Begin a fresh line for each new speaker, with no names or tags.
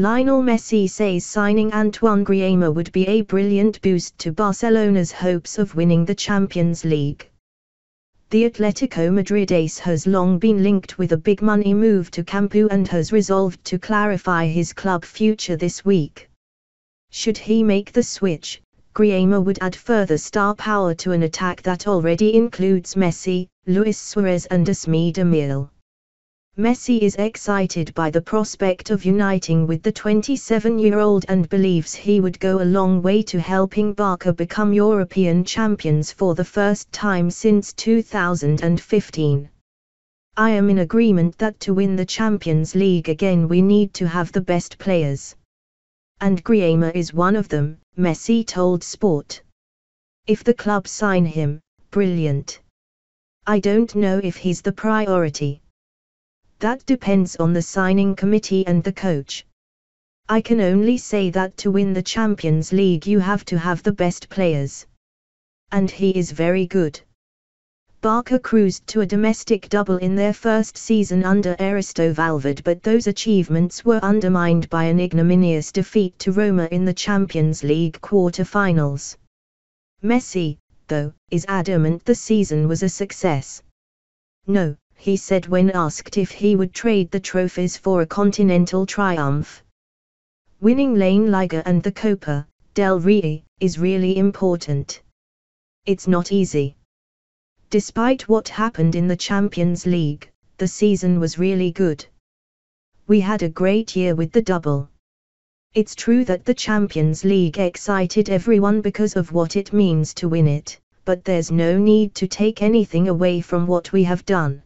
Lionel Messi says signing Antoine Griezmann would be a brilliant boost to Barcelona's hopes of winning the Champions League. The Atletico Madrid ace has long been linked with a big money move to Camp Nou and has resolved to clarify his club future this week. Should he make the switch, Griezmann would add further star power to an attack that already includes Messi, Luis Suarez and Ousmane Dembele. Messi is excited by the prospect of uniting with the 27-year-old and believes he would go a long way to helping Barca become European champions for the first time since 2015. I am in agreement that to win the Champions League again we need to have the best players. And Griezmann is one of them, Messi told Sport. If the club sign him, brilliant. I don't know if he's the priority. That depends on the signing committee and the coach. I can only say that to win the Champions League you have to have the best players. And he is very good. Barca cruised to a domestic double in their first season under Ernesto Valverde but those achievements were undermined by an ignominious defeat to Roma in the Champions League quarter-finals. Messi, though, is adamant the season was a success. No, he said when asked if he would trade the trophies for a continental triumph. Winning La Liga and the Copa del Rey is really important. It's not easy. Despite what happened in the Champions League, the season was really good. We had a great year with the double. It's true that the Champions League excited everyone because of what it means to win it, but there's no need to take anything away from what we have done.